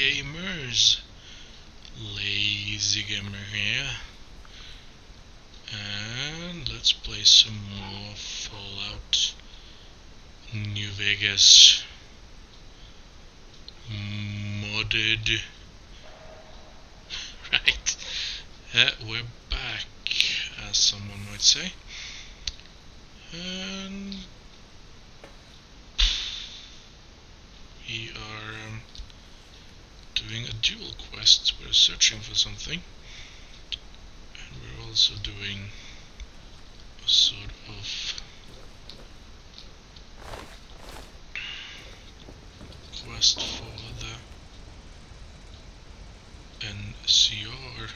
gamers. Lazy gamer here. And let's play some more Fallout New Vegas modded. right. Uh, we're back, as someone might say. And we are um, doing a dual quest. We're searching for something. And we're also doing a sort of quest for the NCR.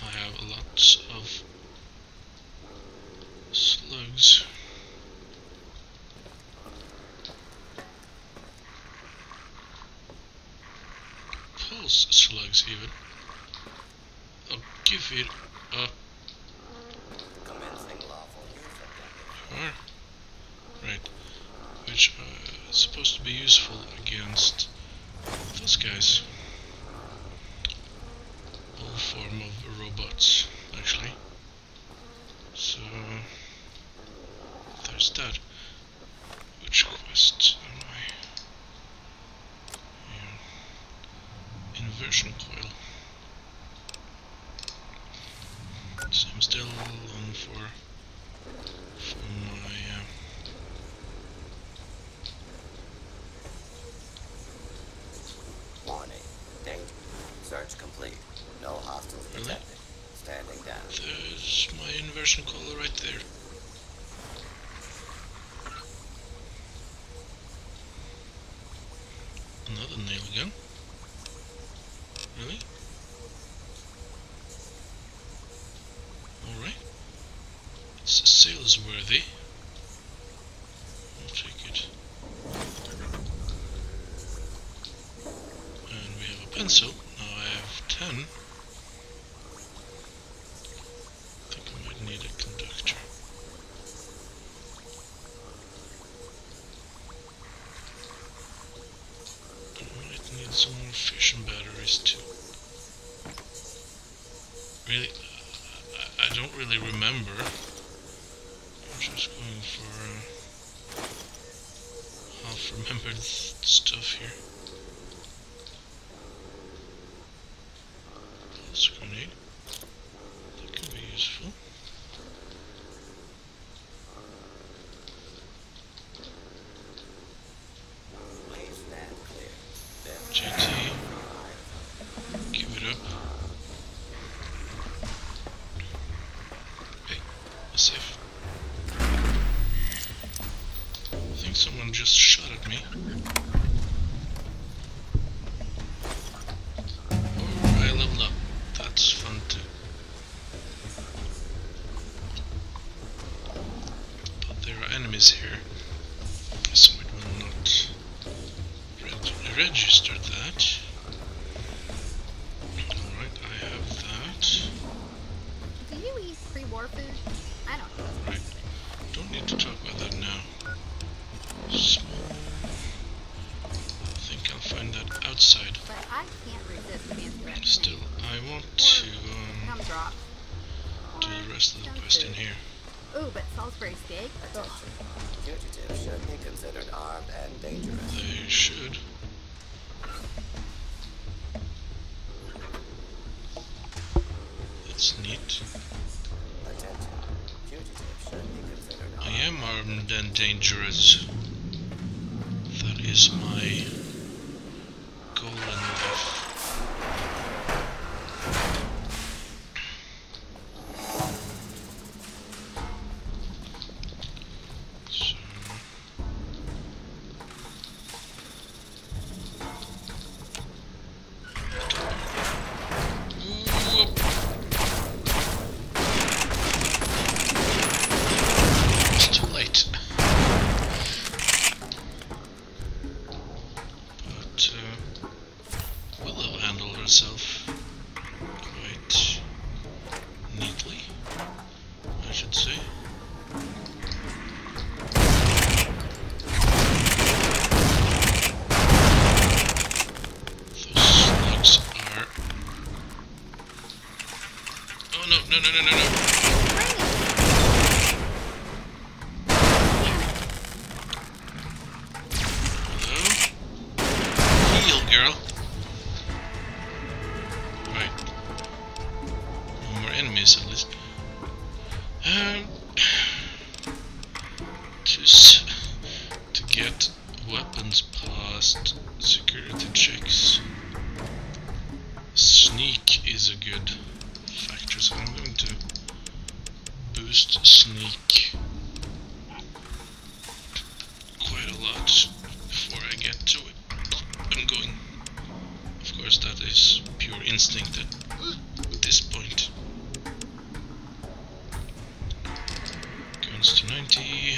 I have lots of slugs. those slugs even. I'll give it a. Right. right. Which uh, is supposed to be useful against those guys. All form of robots, actually. So, there's that. Which quest? compression coil. So I'm still along for Salesworthy. worthy. useful. is here. dangerous. course that is pure instinct at this point. Guns to 90.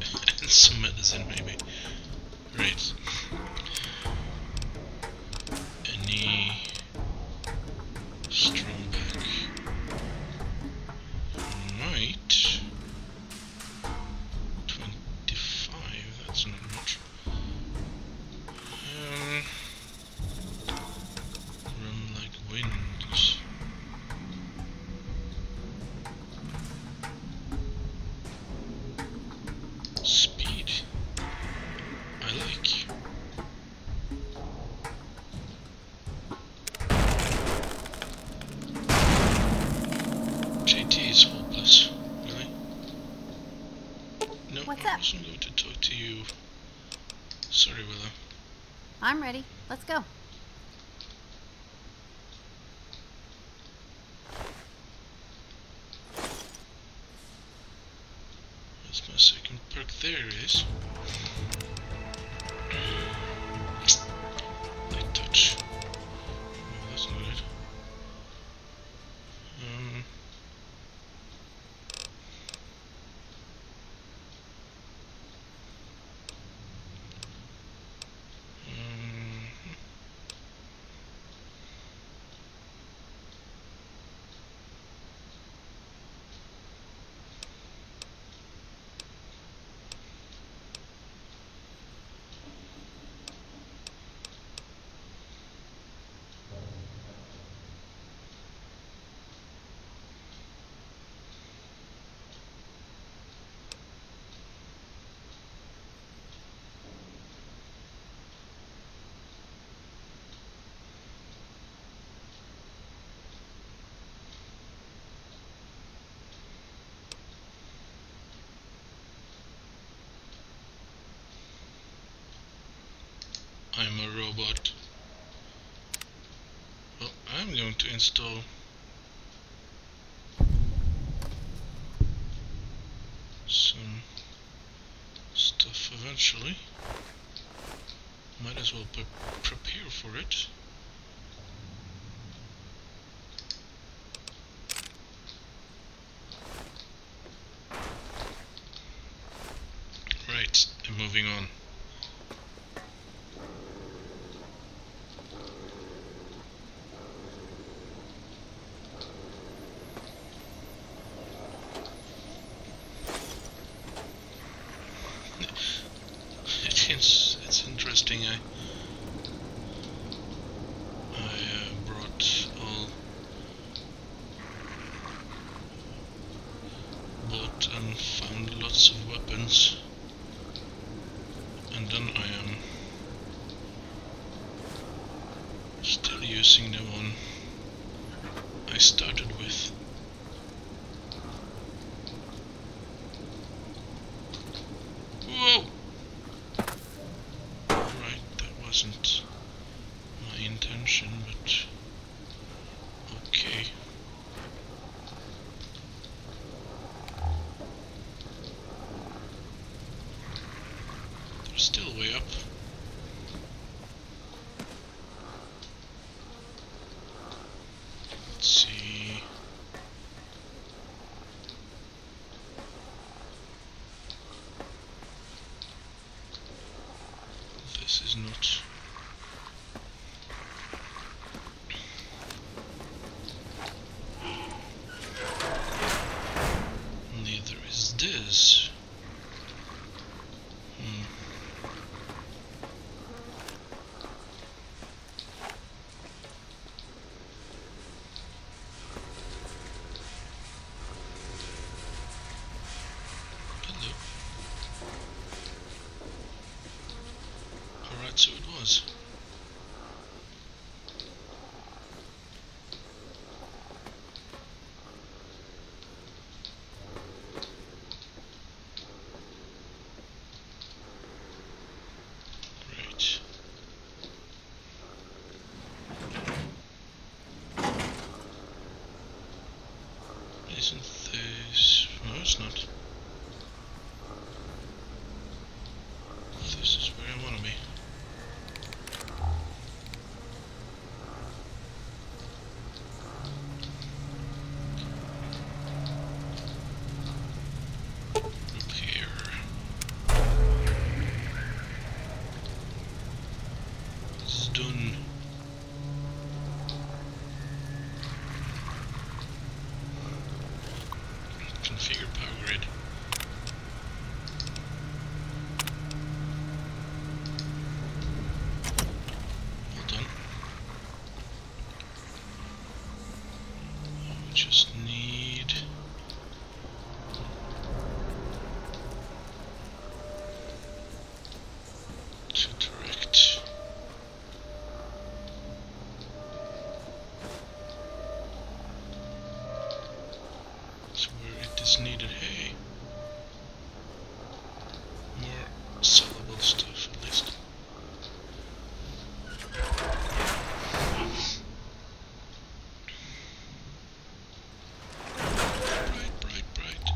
and some medicine maybe. Right. Any but well, I'm going to install some stuff eventually. Might as well pre prepare for it. using the one I started with. Was. Right. Isn't this... No, it's not. This is where I want to be. Repair. This is done. Configure power grid. Well done. We just need to direct to needed. Hey, more sellable stuff at least. Bright, bright, bright.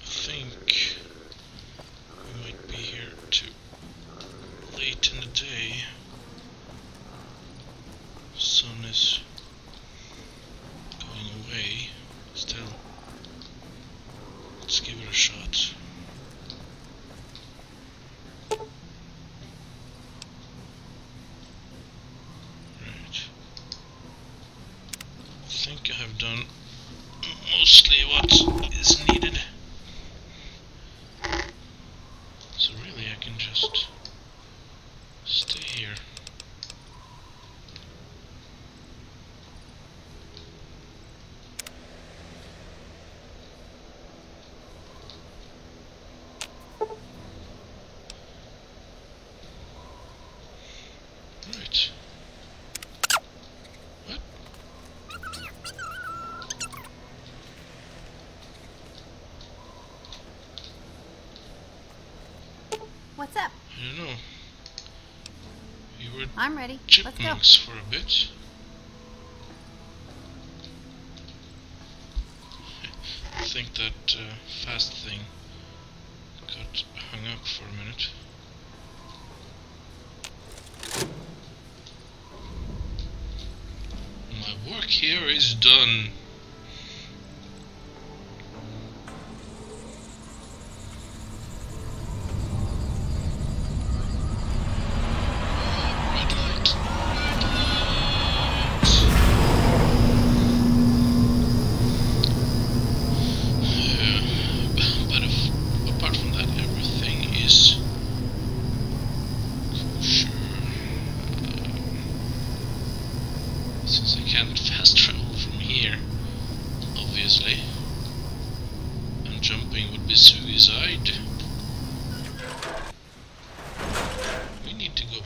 I think we might be here too late in the day. Sun is going away. Still, let's give it a shot. Right. I think I have done mostly what is needed. So really I can just stay here. Right. What? What's up? I don't know. You were I'm ready. Let's go. chipmunks for a bit. I think that uh, fast thing got hung up for a minute. My work here is done. Red light, red light. Yeah, but if, apart from that, everything is kosher. Uh, since I can't fast travel from here, obviously, and jumping would be suicide. We need to go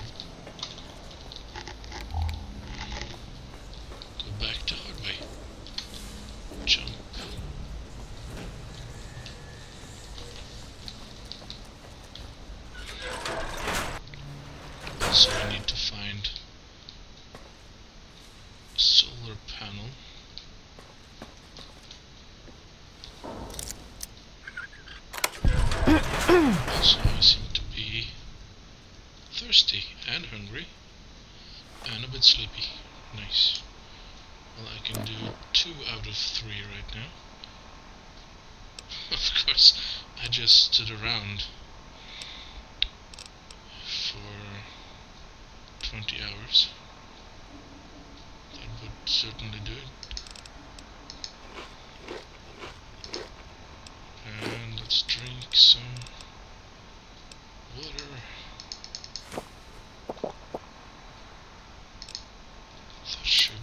go back to Hardway. Jump. So I need to find a solar panel. Also, I seem to be thirsty and hungry and a bit sleepy. Nice. Well, I can do two out of three right now. of course, I just stood around for 20 hours. That would certainly do it. And let's drink some water. That should.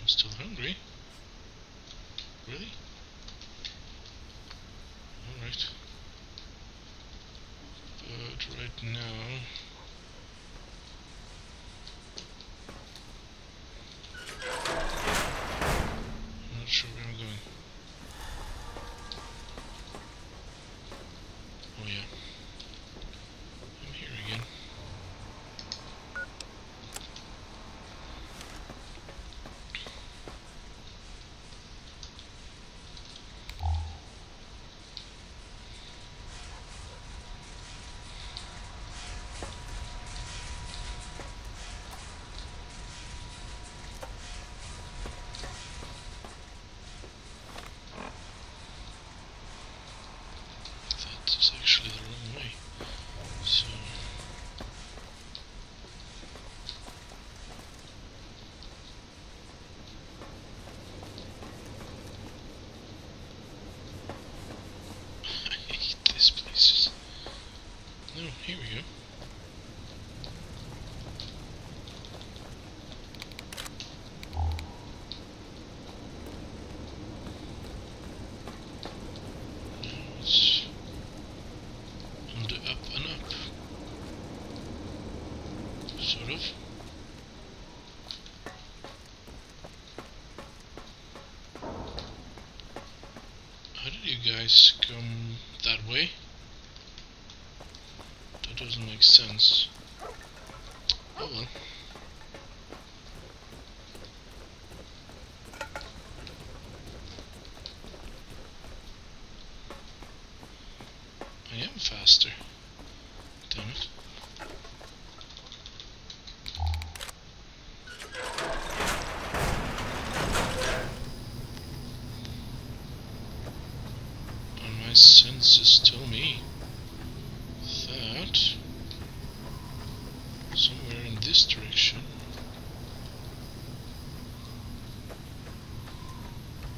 I'm still hungry. Really? right? But right now... I'm not sure where I'm going. Oh yeah. I'm here again. That is actually the wrong way. So I hate these places. No, here we go. Now it's on the up and up. Sort of. How did you guys come that way? That doesn't make sense. Oh well. I am faster. Damn it. And my senses tell me that somewhere in this direction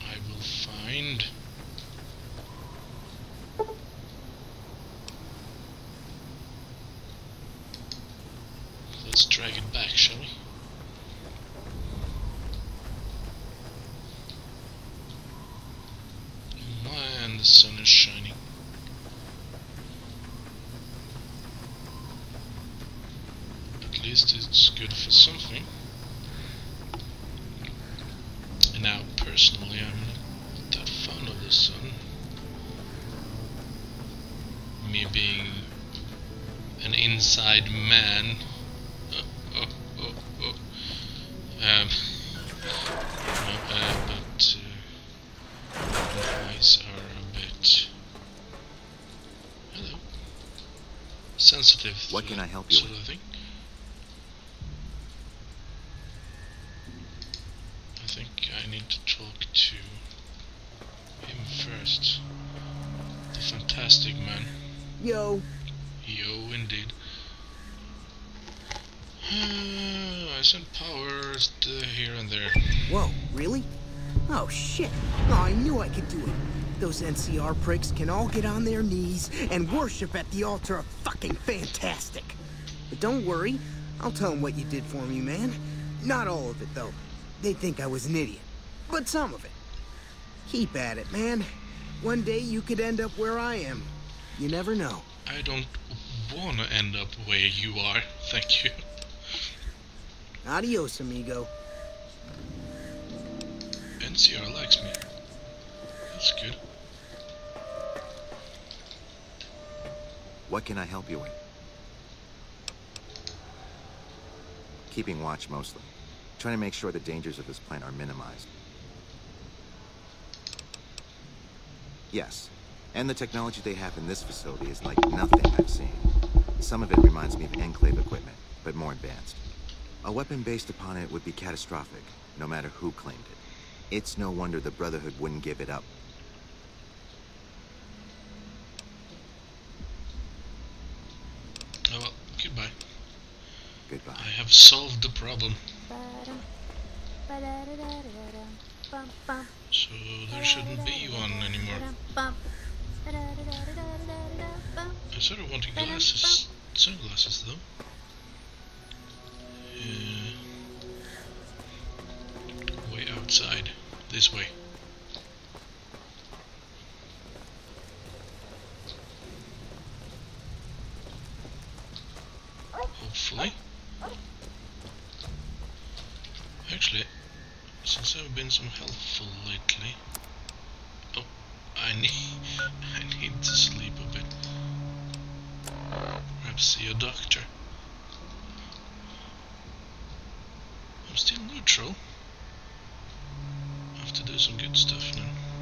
I will find Let's drag it back, shall we? Man, the sun is shining. At least it's good for something. And now, personally, I'm not that fond of the sun. Me being an inside man. Those NCR pricks can all get on their knees and worship at the altar of fucking fantastic. But don't worry, I'll tell them what you did for me, man. Not all of it, though. They think I was an idiot. But some of it. Keep at it, man. One day you could end up where I am. You never know. I don't wanna end up where you are, thank you. Adios, amigo. NCR likes me. That's good. What can I help you with? Keeping watch mostly. Trying to make sure the dangers of this plant are minimized. Yes. And the technology they have in this facility is like nothing I've seen. Some of it reminds me of Enclave equipment, but more advanced. A weapon based upon it would be catastrophic, no matter who claimed it. It's no wonder the Brotherhood wouldn't give it up. Goodbye. I have solved the problem. So there shouldn't be one anymore. I sort of want glasses, sunglasses though. Uh, way outside, this way. Hopefully. Some helpful lately. Oh, I need I need to sleep a bit. Perhaps see a doctor. I'm still neutral. I have to do some good stuff now.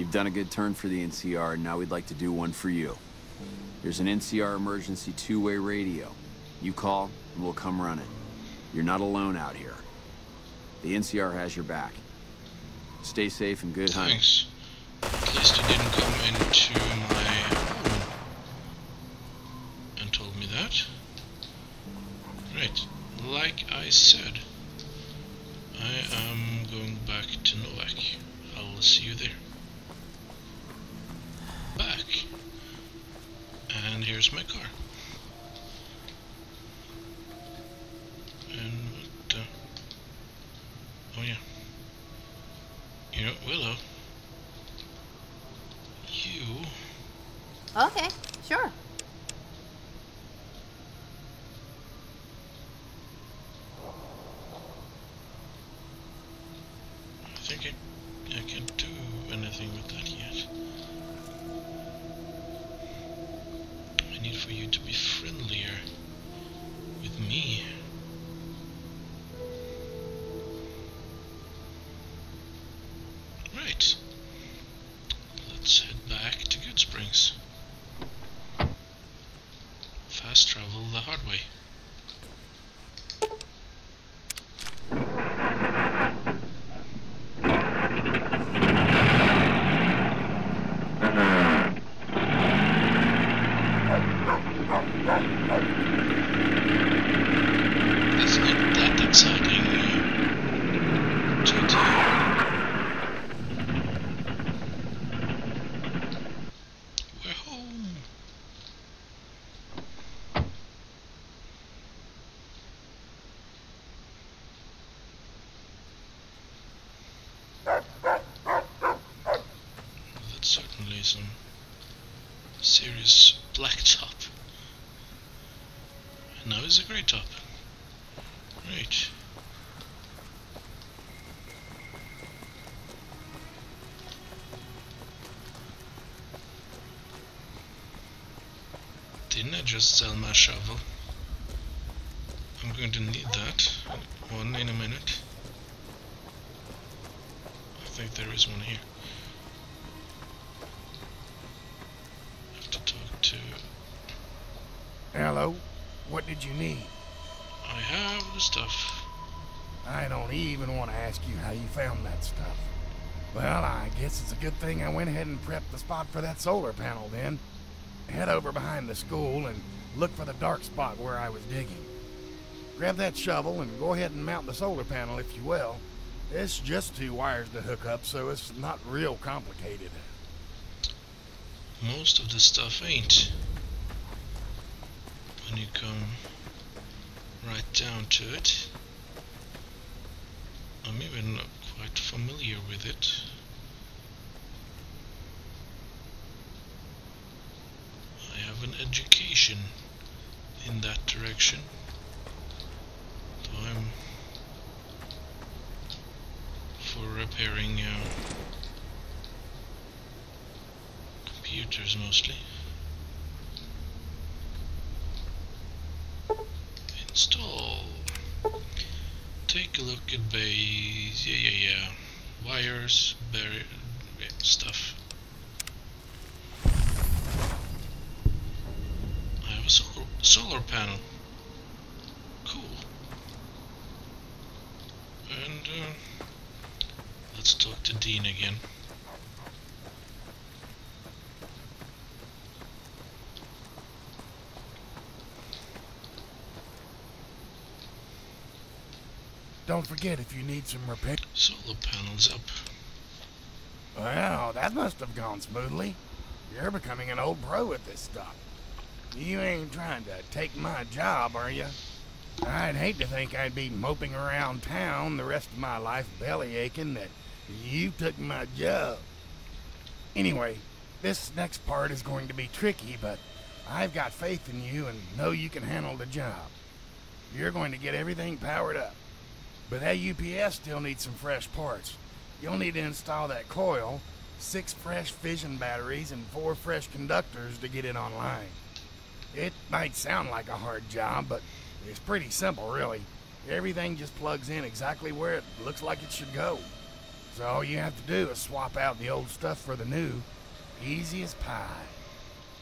You've done a good turn for the NCR, and now we'd like to do one for you. There's an NCR emergency two-way radio. You call, and we'll come running. You're not alone out here. The NCR has your back. Stay safe and good hunting. Thanks. At least you didn't come into my home and told me that. Right. Like I said, I just sell my shovel? I'm going to need that one in a minute. I think there is one here. have to talk to. Hello. What did you need? I have the stuff. I don't even want to ask you how you found that stuff. Well, I guess it's a good thing I went ahead and prepped the spot for that solar panel then. Head over behind the school and look for the dark spot where I was digging. Grab that shovel and go ahead and mount the solar panel if you will. It's just two wires to hook up, so it's not real complicated. Most of the stuff ain't. When you come right down to it. I'm even not quite familiar with it. I have an education in that direction. So I'm for repairing uh, computers mostly. Install. Take a look at base. Yeah, yeah, yeah. Wires, bar- stuff. I have a solar, solar panel. Cool. And uh, let's talk to Dean again. Don't forget if you need some repair. Solar panels up. Well, that must have gone smoothly. You're becoming an old pro at this stuff. You ain't trying to take my job, are you? I'd hate to think I'd be moping around town the rest of my life belly aching that you took my job. Anyway, this next part is going to be tricky, but I've got faith in you and know you can handle the job. You're going to get everything powered up. But that UPS still needs some fresh parts. You'll need to install that coil, six fresh fission batteries, and four fresh conductors to get it online. It might sound like a hard job, but it's pretty simple, really. Everything just plugs in exactly where it looks like it should go. So all you have to do is swap out the old stuff for the new. Easy as pie.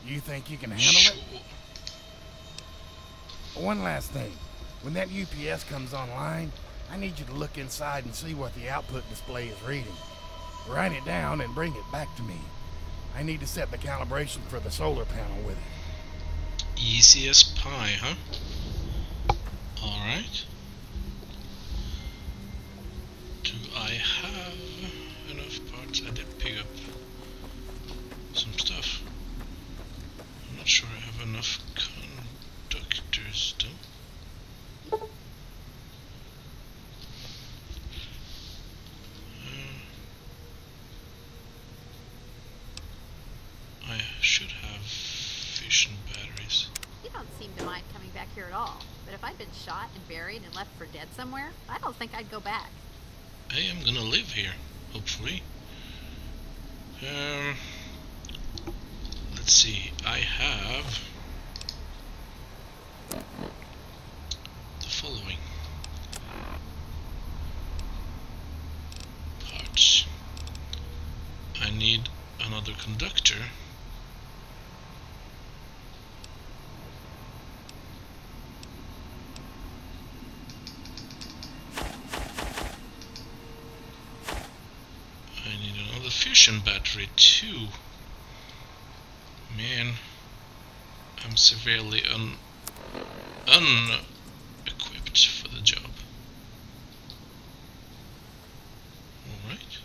You think you can handle Sure. it? One last thing. When that UPS comes online, I need you to look inside and see what the output display is reading. Write it down and bring it back to me. I need to set the calibration for the solar panel with it. Easy as pie, huh? Alright. Do I have enough parts? I did pick up some stuff. I'm not sure I have enough conductors though. Uh, I should have fission batteries. You don't seem to mind coming back here at all. But if I'd been shot and buried and left for dead somewhere, I don't think I'd go back. I am gonna live here, hopefully. Um, let's see. I have the following parts. I need another conductor. I need battery too. Man, I'm severely un unequipped for the job. Alright.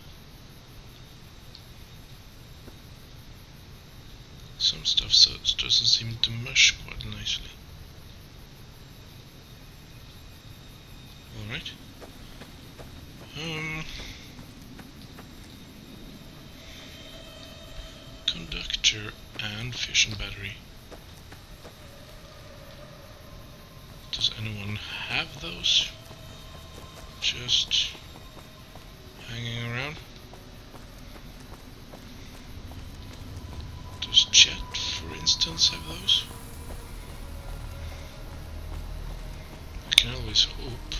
Some stuff so doesn't seem to mesh quite nicely. Alright. Um conductor and fission battery. Does anyone have those? Just hanging around? Does Chet, for instance, have those? I can always hope.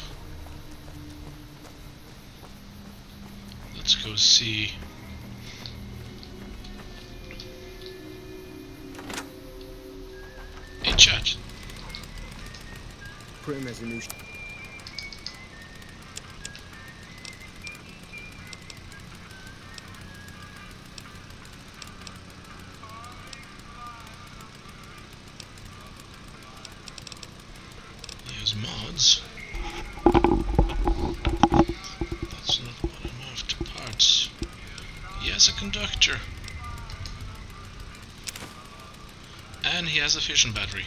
Let's go see. Prim has a new. Sh- He has mods. That's not what I'm. Parts. He has a conductor. And he has a fission battery.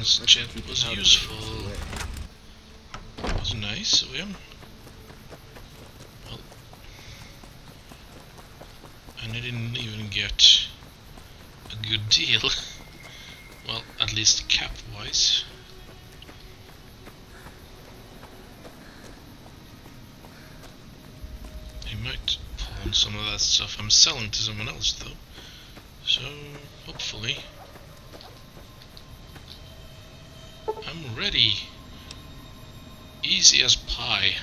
For once, Let's Jet keep it was out of the useful. way. was nice of him. Well, and I didn't even get a good deal. well, at least cap-wise. He might pawn some of that stuff I'm selling to someone else, though. So, hopefully... I'm ready. Easy as pie.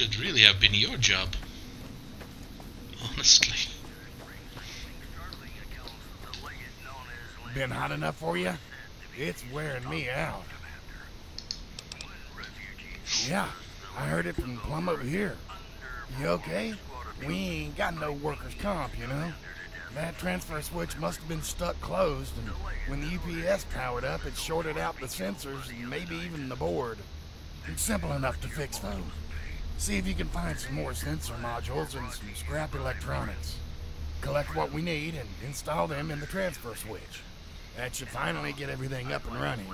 Should really have been your job. Honestly. Been hot enough for you? It's wearing me out. Yeah, I heard it from plumb over here. You okay? We ain't got no workers' comp, you know? That transfer switch must have been stuck closed, and when the UPS powered up, it shorted out the sensors and maybe even the board. It's simple enough to fix, though. See if you can find some more sensor modules and some scrap electronics. Collect what we need and install them in the transfer switch. That should finally get everything up and running.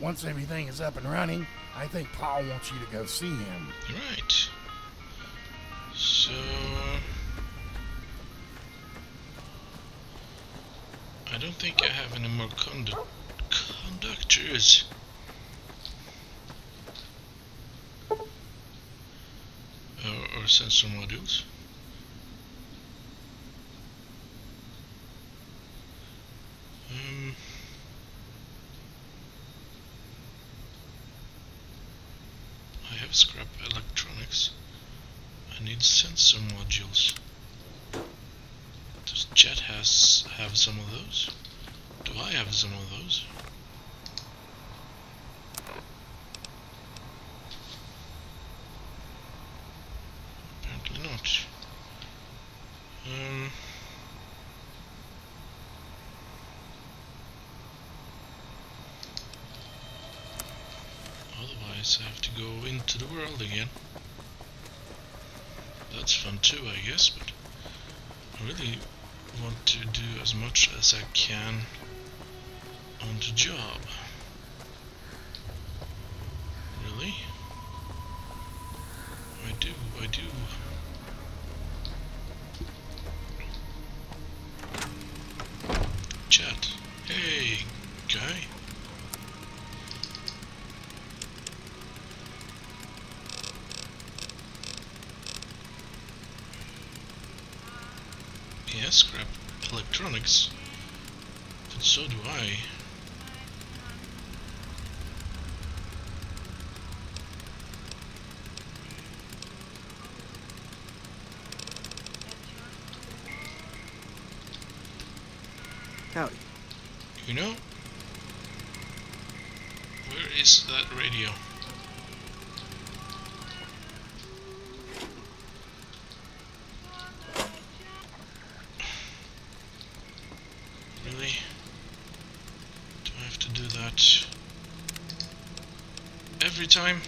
Once everything is up and running, I think Paul wants you to go see him. Right. So... I don't think I have any more condu conductors. Or, or sensor modules. Um, I have scrap electronics. I need sensor modules. Does Jet has have some of those? Do I have some of those? Not. Um. Otherwise, I have to go into the world again. That's fun too, I guess, but I really want to do as much as I can on the job. Really? I do, I do. Chat. Hey, guy. Yes, scrap electronics. But so do I. Howdy. You know? Where is that radio? Really? Do I have to do that every time?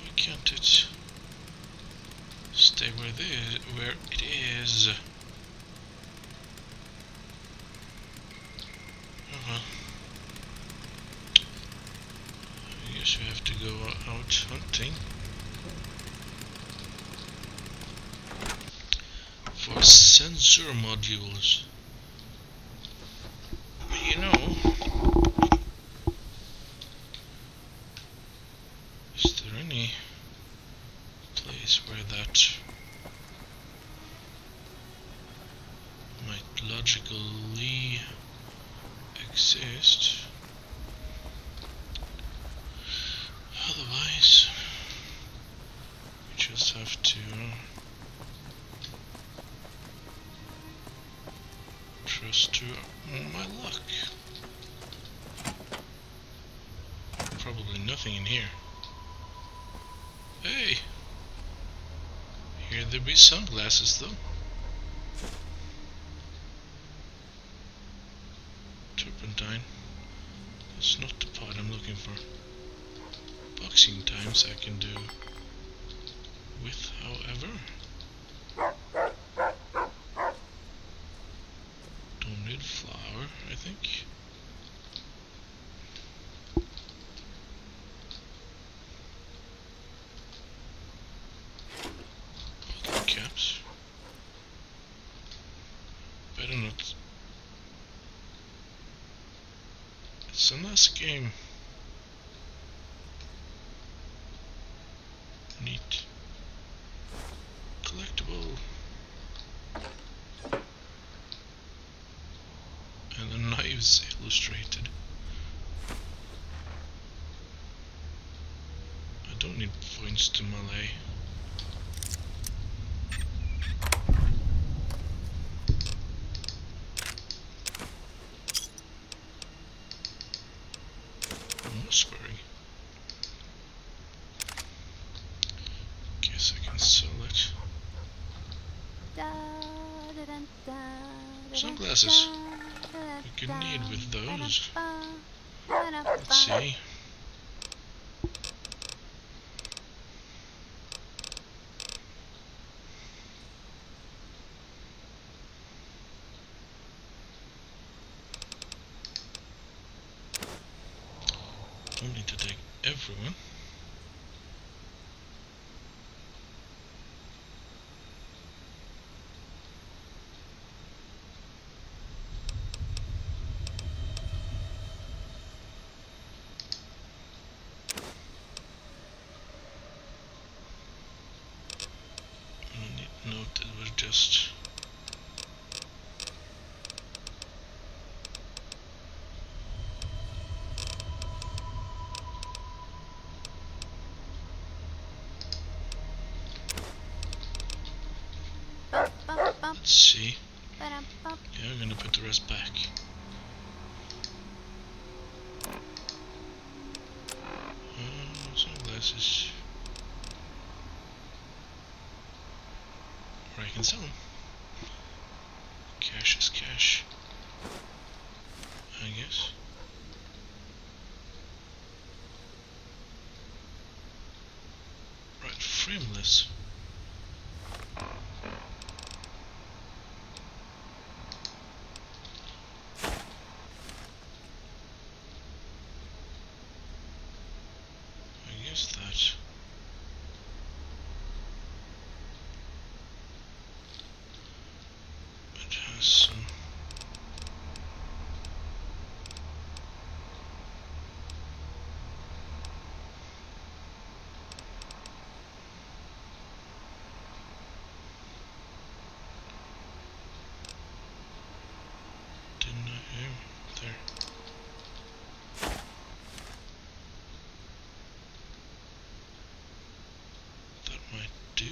Why can't it stay where it is? Where it is? Oh well. I guess we have to go out hunting. for sensor modules. You know, sunglasses though. Turpentine. That's not the part I'm looking for. Boxing times I can do with, however. Don't need flour, I think. Bottle caps. Better not. It's a nice game. Neat. Collectible. And the knives illustrated. I don't need points to Malay. More swearing. Guess I can sell it. Da, da, da, da, da, Sunglasses. Could need with those. Let's see. Don't need to take everyone. I need to note it was just Bump, bump, bump, let's see. Yeah, I'm gonna put the rest back. Uh, sunglasses. Or I can sell them. Cash is cash. I guess. Right, frameless. I guess that. It has some. Didn't I? Yeah, there. That might do.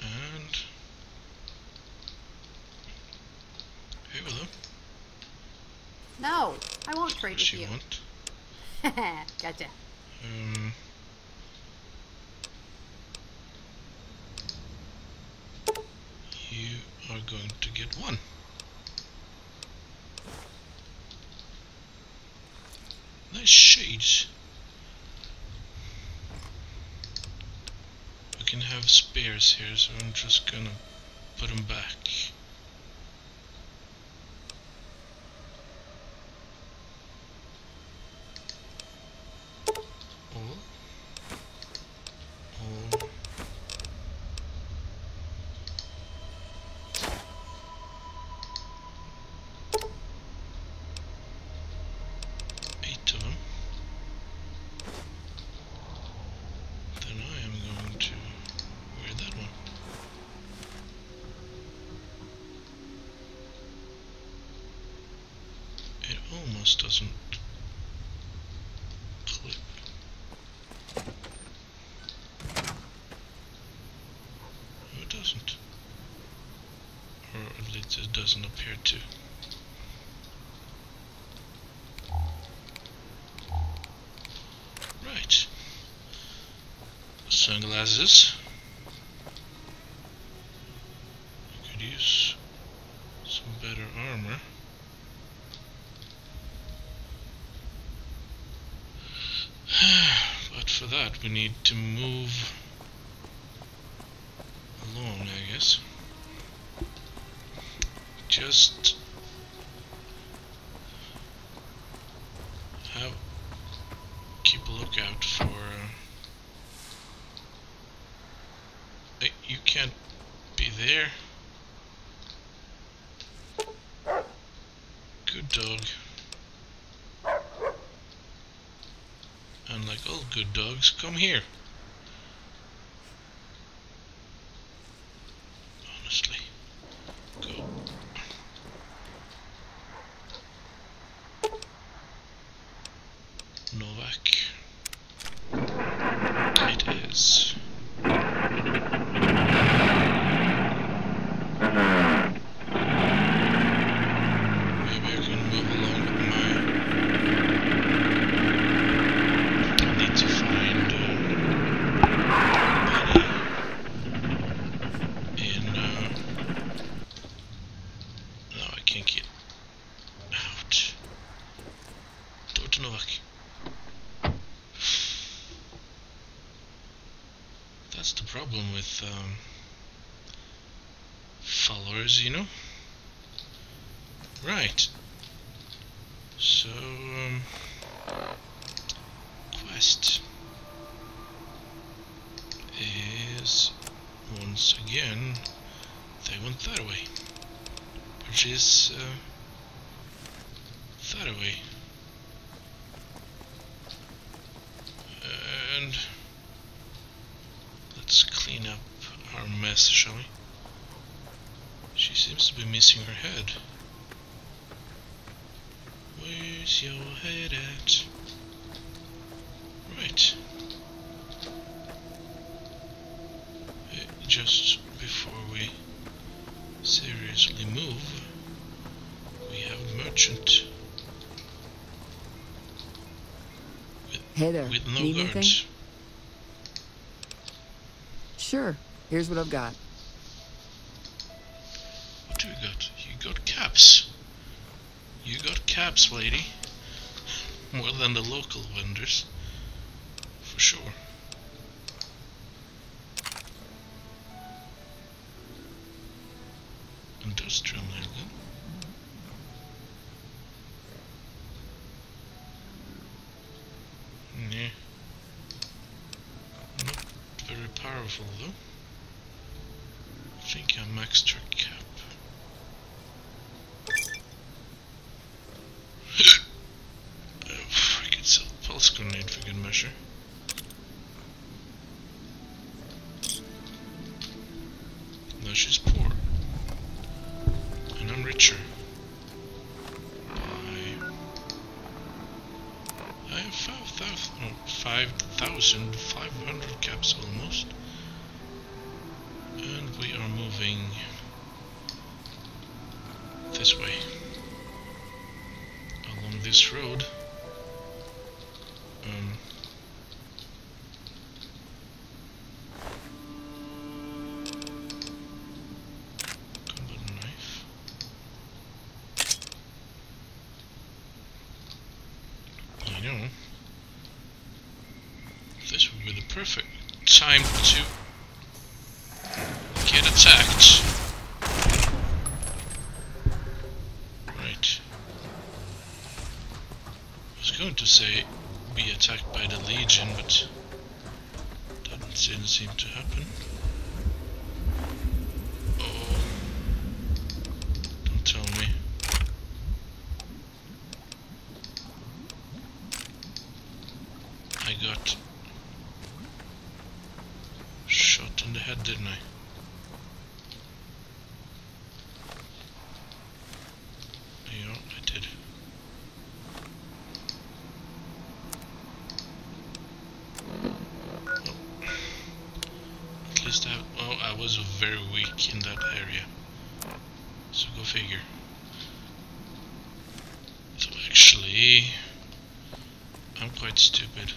And we. No, I won't trade with you Won't. gotcha. Um, you are going to get one. Nice shades. We can have spares here, so I'm just gonna put them back. Oh. Oh. Eight of them. Then I am going to wear that one. It almost doesn't click. It doesn't appear to. Right. Sunglasses. Could use some better armor. but for that we need to move along, I guess. Just have keep a lookout for. Uh, hey, you can't be there. Good dog. And like all come here. Honestly. Go. Novac. It is. Maybe I can move along with my. I need to find uh, Betty in. Uh, no, I can't get out. Novac. That's the problem with um, followers, you know? Right. So, um, quest is once again they went that way, which is uh, that way. And let's clean up our mess, shall we? She seems to be missing her head. Where's your head at? Right. Uh, Just before we seriously move, we have merchant Hey there. with no Need anything? Sure. Here's what I've got. What do you got? You got caps. You got caps, lady. More than the local vendors. Though. I think I maxed her cap. oh, freaking sell pulse grenade for good measure. No, she's poor. And I'm richer. I, I have 5,000, this road. Um, knife. I know. This would be the perfect time to get attacked. To say be attacked by the Legion, but didn't seem to happen. Oh. Don't tell me. I got shot in the head, didn't I? Yeah, I did. Oh. At least I, well, I was very weak in that area. So go figure. So actually, I'm quite stupid.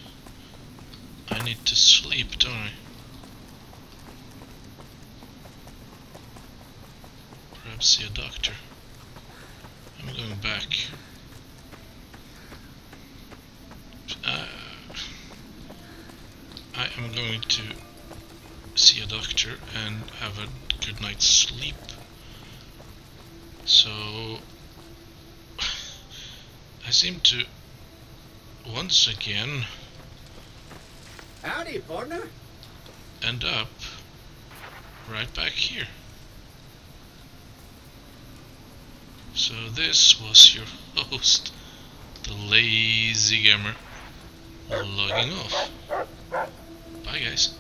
I need to sleep, don't I? Perhaps see a doctor. I'm going back. Uh, I am going to see a doctor and have a good night's sleep. So I seem to once again Howdy, partner. end up right back here. So this was your host, the lazy gamer, logging off. Bye guys.